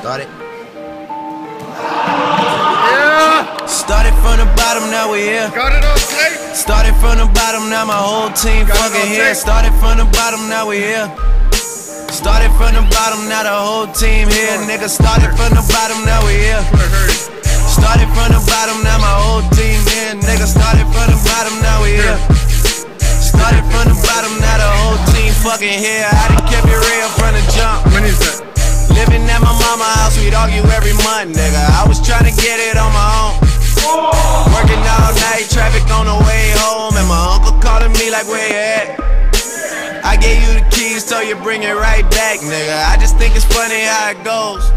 Started. Yeah. Started from the bottom, now we here. Got it on tape. Started from the bottom, now my whole team Got fucking here. Started from the bottom, now we here. Started from the bottom, now the whole team here. Nigga, started from the bottom, now we here. I heard it. Started from the bottom, now my whole team here. Nigga, started from the bottom, now we here. Started from the bottom, now the whole team fucking here. I done kept it real from the jump. Many is that? Living at my mama house, we'd argue every month, nigga. I was trying to get it on my own. Working all night, traffic on the way home, and my uncle calling me like, where you at? I gave you the keys, so you bring it right back, nigga. I just think it's funny how it goes.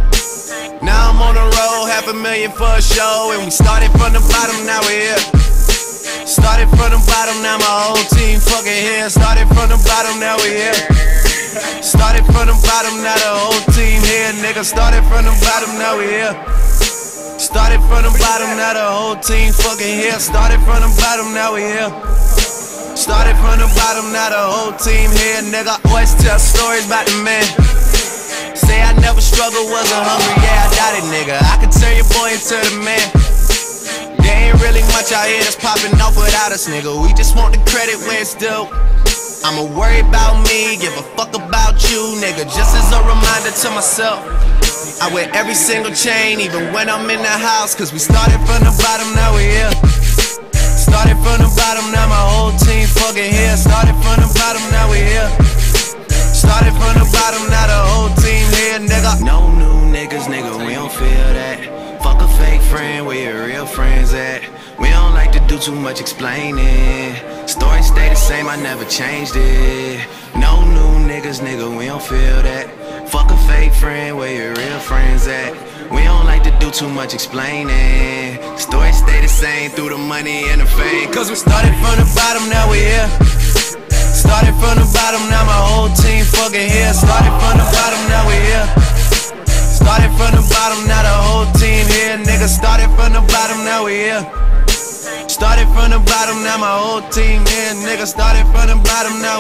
Now I'm on the road, half a million for a show, and we started from the bottom, now we're here. Started from the bottom, now my whole team fucking here. Started from the bottom, now we're here. Started from the bottom, now the whole Started from the bottom, now we here. Started from the bottom, now the whole team fucking here. Started from the bottom, now we here. Started from the bottom, now the whole team here, nigga. Always tell stories about the man. Say I never struggled, wasn't hungry, yeah, I got it, nigga. I could turn your boy into the man. There ain't really much out here that's popping off without us, nigga. We just want the credit where it's due. I'ma worry about me, give a fuck about you, nigga. Just as a reminder to myself. I wear every single chain, even when I'm in the house. Cause we started from the bottom, now we here. Started from the bottom, now my whole team fucking here. Started from the bottom, now we here. Started from the bottom, now the whole team here, nigga. No new niggas, nigga, we don't feel that. Fuck a fake friend, where your real friends at? Do too much explaining. Story stay the same, I never changed it. No new niggas, nigga, we don't feel that. Fuck a fake friend, where your real friends at? We don't like to do too much explaining. Story stay the same through the money and the fame. Cause we started from the bottom, now we here. Started from the bottom, now my whole team fucking here. Started from the bottom, now we here. Started from the bottom, now the whole team here. Nigga, started from the bottom, now we here. Started from the bottom, now my whole team here. Nigga, started from the bottom, now